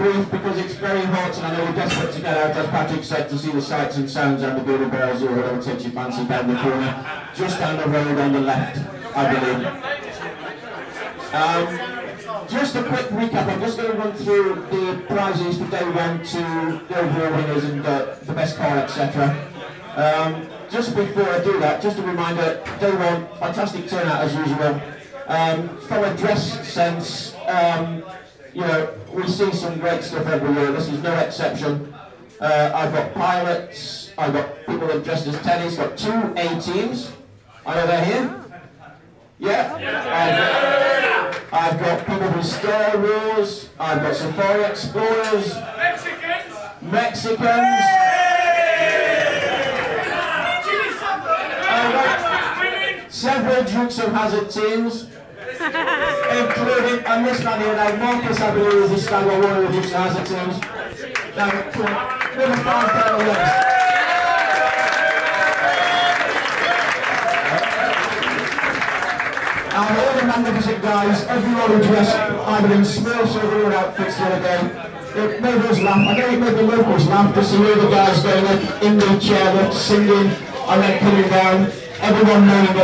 brief because it's very hot and I know we're desperate to get out, as Patrick said, to see the sights and sounds and the Builder Bells or whatever takes your fancy down the corner, just down the road on the left, I believe. Um, just a quick recap, I'm just going to run through the prizes for day one to the overall winners and uh, the best car, etc. Um, just before I do that, just a reminder, day one, fantastic turnout as usual. Um, from a dress sense, um, you know, we see some great stuff every year. This is no exception. Uh, I've got pilots, I've got people that are dressed as tennis, got two A teams. I know they're here. Yeah. I've, I've got people from Star Wars, I've got Safari Explorers, Mexicans! Mexicans. Several Dukes of Hazzard teams, including, here now, Marcus, I believe, is the stag of one of the Dukes of Hazzard teams. Now, down the list. And all the magnificent guys, everyone dressed either in small silver outfits the other day. It made us laugh. I know it made the locals laugh to see all the guys going up in the chair, singing, and then coming down. Everyone knowing that.